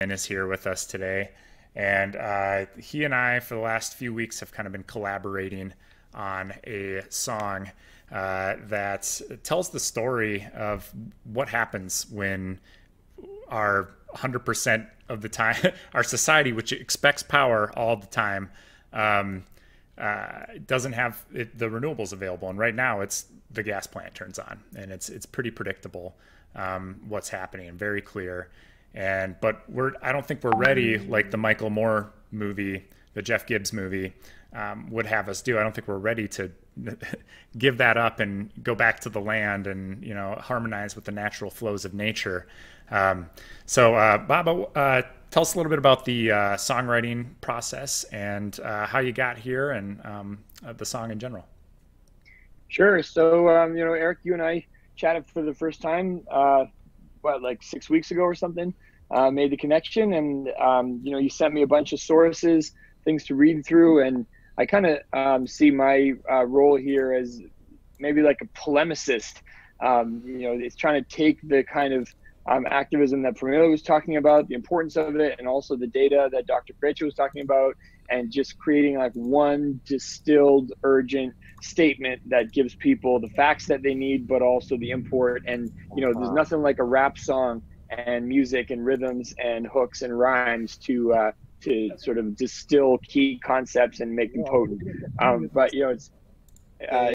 is here with us today. And uh, he and I, for the last few weeks, have kind of been collaborating on a song uh, that tells the story of what happens when our 100% of the time, our society, which expects power all the time, um, uh, doesn't have it, the renewables available. And right now, it's the gas plant turns on, and it's it's pretty predictable um, what's happening and very clear. And but we're I don't think we're ready like the Michael Moore movie, the Jeff Gibbs movie, um, would have us do. I don't think we're ready to give that up and go back to the land and you know harmonize with the natural flows of nature. Um, so, uh, Baba, uh, tell us a little bit about the uh, songwriting process and uh, how you got here and um, the song in general. Sure. So, um, you know, Eric, you and I chatted for the first time, uh, what, like six weeks ago or something. Uh, made the connection, and um, you know, you sent me a bunch of sources, things to read through, and I kind of um, see my uh, role here as maybe like a polemicist. Um, you know, it's trying to take the kind of um, activism that Pramila was talking about, the importance of it, and also the data that Dr. Krejci was talking about, and just creating like one distilled, urgent statement that gives people the facts that they need, but also the import. And you know, there's nothing like a rap song and music and rhythms and hooks and rhymes to uh, to sort of distill key concepts and make them potent. Um, but you know, it's uh,